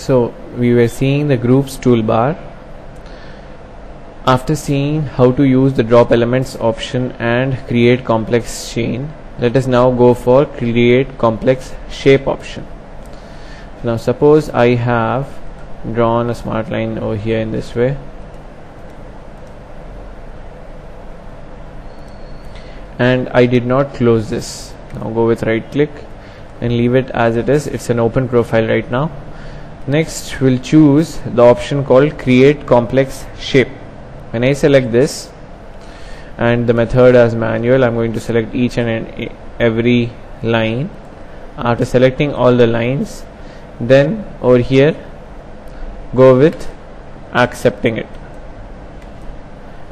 so we were seeing the groups toolbar. After seeing how to use the drop elements option and create complex chain let us now go for create complex shape option. Now suppose I have drawn a smart line over here in this way. And I did not close this. Now go with right click and leave it as it is. It's an open profile right now next we'll choose the option called create complex shape. When I select this and the method as manual I'm going to select each and every line. After selecting all the lines then over here go with accepting it.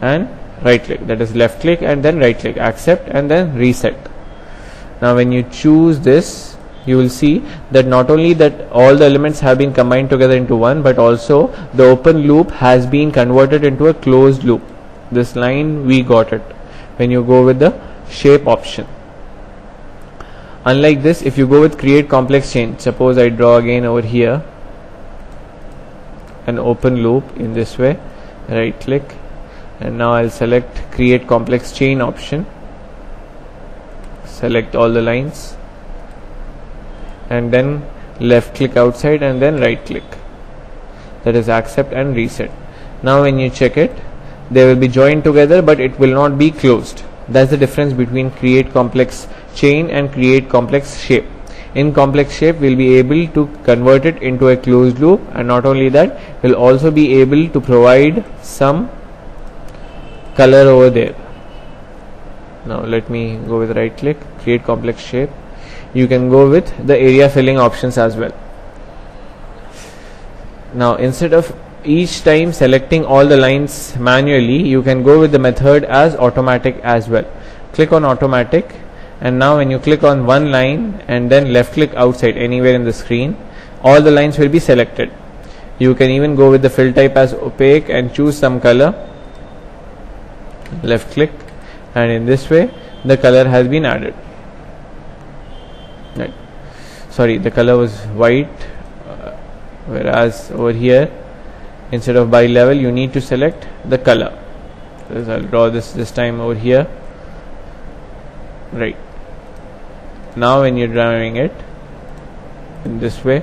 And right click that is left click and then right click accept and then reset. Now when you choose this you will see that not only that all the elements have been combined together into one but also the open loop has been converted into a closed loop. This line we got it. When you go with the shape option. Unlike this if you go with create complex chain suppose I draw again over here an open loop in this way right click and now I'll select create complex chain option. Select all the lines and then left click outside and then right click. That is accept and reset. Now when you check it they will be joined together but it will not be closed. That's the difference between create complex chain and create complex shape. In complex shape we'll be able to convert it into a closed loop and not only that we'll also be able to provide some color over there. Now let me go with right click create complex shape you can go with the area filling options as well. Now instead of each time selecting all the lines manually you can go with the method as automatic as well. Click on automatic and now when you click on one line and then left click outside anywhere in the screen all the lines will be selected. You can even go with the fill type as opaque and choose some color. Left click and in this way the color has been added right. Sorry the color was white uh, whereas over here instead of by level you need to select the color. So I'll draw this this time over here. Right. Now when you're drawing it in this way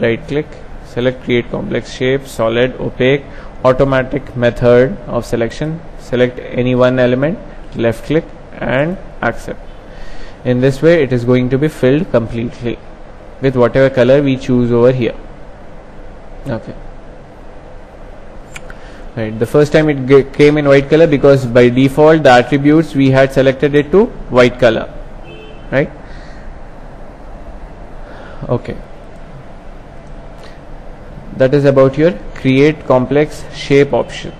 right click select create complex shape solid opaque automatic method of selection. Select any one element left click and accept in this way it is going to be filled completely with whatever color we choose over here. Okay. Right. The first time it came in white color because by default the attributes we had selected it to white color. Right? Okay. That is about your create complex shape option.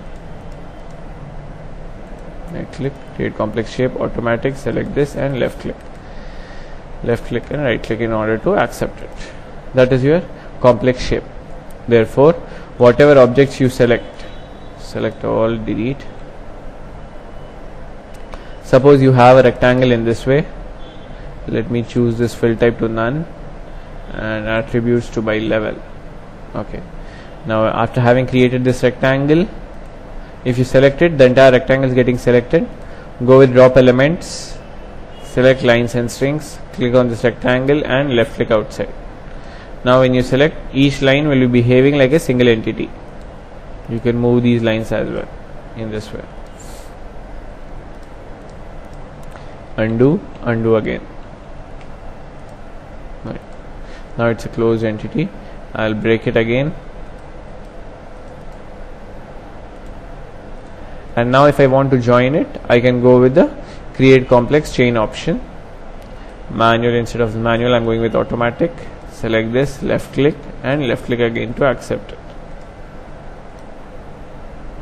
Right. Click create complex shape automatic select this and left click left click and right click in order to accept it. That is your complex shape. Therefore whatever objects you select select all delete. Suppose you have a rectangle in this way. Let me choose this fill type to none and attributes to by level. Okay. Now after having created this rectangle if you select it the entire rectangle is getting selected. Go with drop elements select lines and strings click on this rectangle and left click outside. Now when you select each line will be behaving like a single entity. You can move these lines as well in this way. Undo undo again. Right. Now it's a closed entity. I'll break it again. And now if I want to join it I can go with the create complex chain option manual instead of manual I'm going with automatic. Select this left click and left click again to accept it.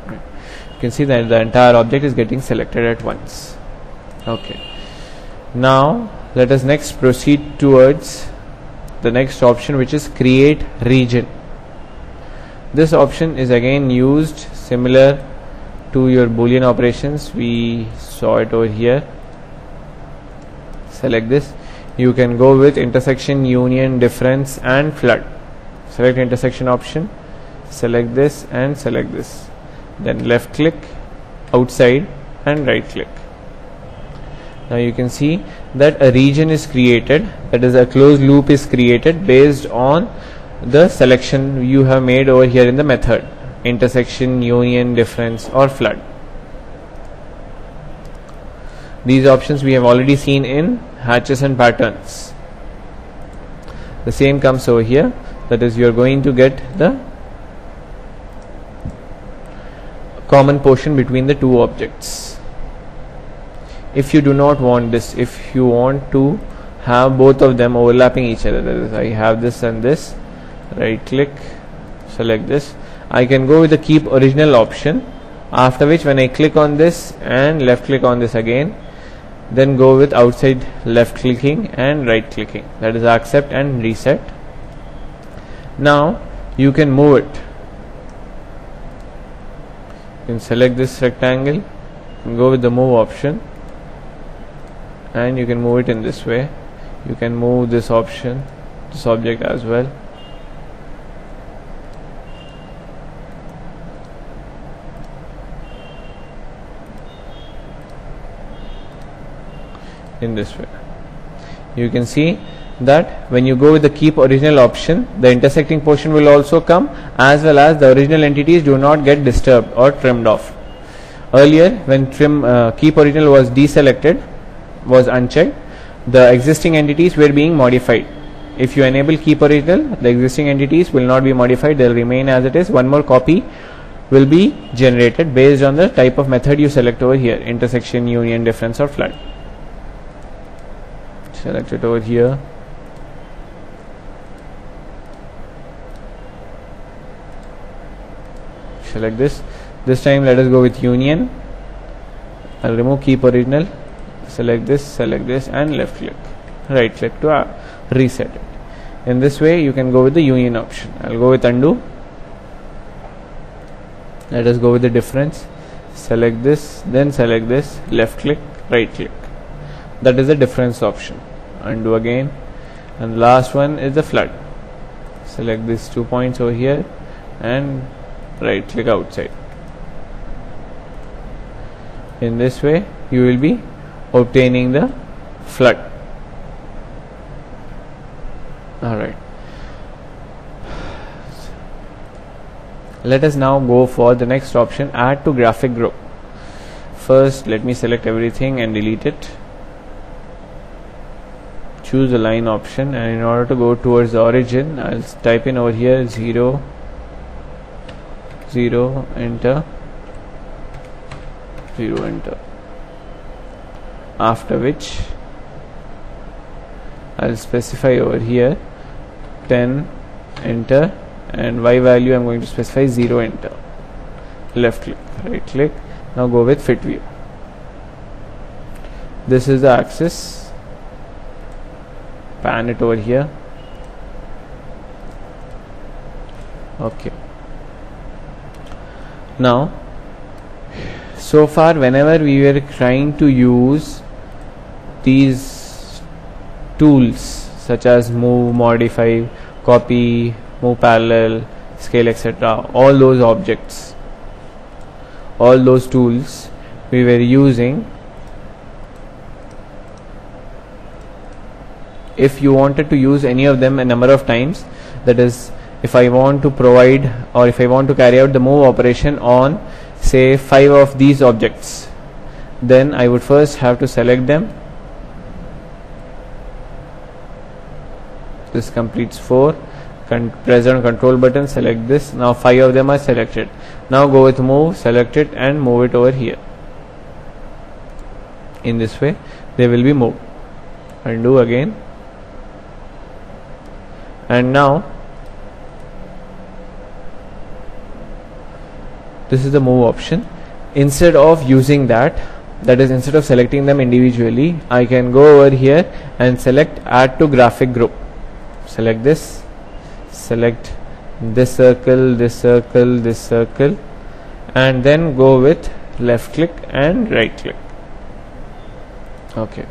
You can see that the entire object is getting selected at once. Okay. Now let us next proceed towards the next option which is create region. This option is again used similar to your boolean operations. We saw it over here. Select this you can go with intersection union difference and flood. Select intersection option select this and select this. Then left click outside and right click. Now you can see that a region is created that is a closed loop is created based on the selection you have made over here in the method. Intersection union difference or flood these options we have already seen in hatches and patterns. The same comes over here. That is you are going to get the common portion between the two objects. If you do not want this if you want to have both of them overlapping each other that is I have this and this right click select this I can go with the keep original option after which when I click on this and left click on this again then go with outside left clicking and right clicking. That is accept and reset. Now you can move it. You can select this rectangle go with the move option and you can move it in this way. You can move this option this object as well in this way. You can see that when you go with the keep original option the intersecting portion will also come as well as the original entities do not get disturbed or trimmed off. Earlier when trim uh, keep original was deselected was unchecked the existing entities were being modified. If you enable keep original the existing entities will not be modified they will remain as it is. One more copy will be generated based on the type of method you select over here intersection union difference or flood select it over here? Select this. This time let us go with union. I'll remove keep original select this select this and left click. Right click to uh, reset it. In this way you can go with the union option. I'll go with undo. Let us go with the difference. Select this then select this left click right click. That is the difference option undo again. And last one is the flood. Select these two points over here and right click outside. In this way you will be obtaining the flood. Alright. Let us now go for the next option add to graphic group first let me select everything and delete it choose the line option and in order to go towards the origin I'll type in over here 0 0 enter 0 enter. After which I'll specify over here 10 enter and y value I'm going to specify 0 enter. Left click right click. Now go with fit view. This is the axis pan it over here. Okay. Now so far whenever we were trying to use these tools such as move modify copy move parallel scale etc all those objects all those tools we were using if you wanted to use any of them a number of times that is if I want to provide or if I want to carry out the move operation on say five of these objects then I would first have to select them. This completes four. Con press on control button select this. Now five of them are selected. Now go with move select it and move it over here. In this way they will be moved. Undo again and now this is the move option. Instead of using that that is instead of selecting them individually I can go over here and select add to graphic group. Select this select this circle this circle this circle and then go with left click and right click. Okay.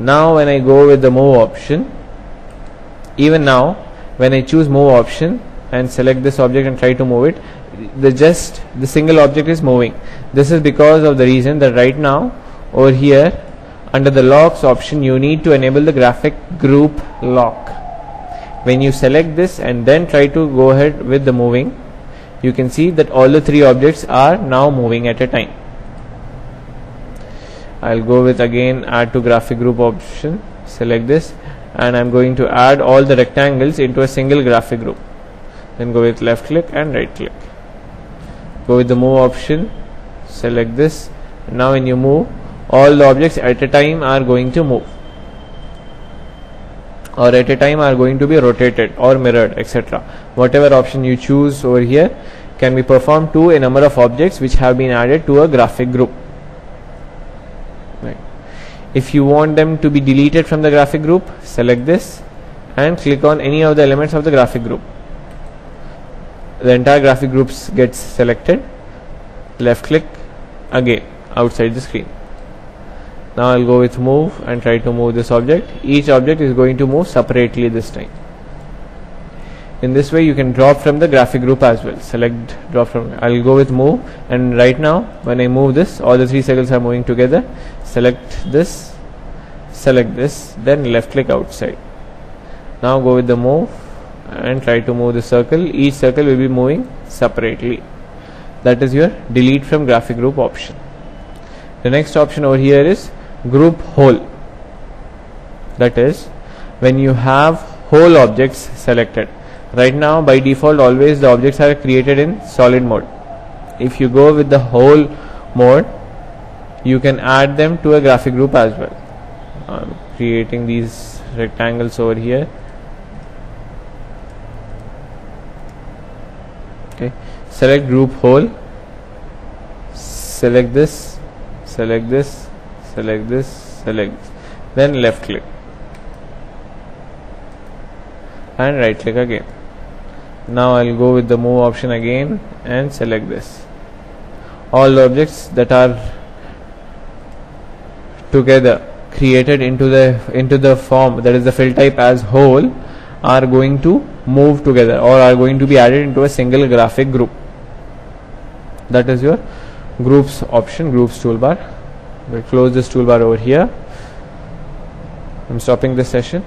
Now when I go with the move option even now when I choose move option and select this object and try to move it the just the single object is moving. This is because of the reason that right now over here under the locks option you need to enable the graphic group lock. When you select this and then try to go ahead with the moving you can see that all the three objects are now moving at a time. I'll go with again add to graphic group option select this and I'm going to add all the rectangles into a single graphic group. Then go with left click and right click. Go with the move option select this. Now when you move all the objects at a time are going to move. Or at a time are going to be rotated or mirrored etc whatever option you choose over here can be performed to a number of objects which have been added to a graphic group if you want them to be deleted from the graphic group select this and click on any of the elements of the graphic group. The entire graphic groups gets selected. Left click again outside the screen. Now I'll go with move and try to move this object. Each object is going to move separately this time in this way you can drop from the graphic group as well. Select drop from I'll go with move. And right now when I move this all the three circles are moving together. Select this select this then left click outside. Now go with the move and try to move the circle. Each circle will be moving separately. That is your delete from graphic group option. The next option over here is group hole. That is when you have hole objects selected right now by default always the objects are created in solid mode. If you go with the hole mode you can add them to a graphic group as well. I'm creating these rectangles over here. Okay. Select group hole. Select this. Select this. Select this. Select this. then left click. And right click again now I'll go with the move option again and select this. All objects that are together created into the into the form that is the fill type as hole are going to move together or are going to be added into a single graphic group. That is your groups option groups toolbar. We'll close this toolbar over here. I'm stopping this session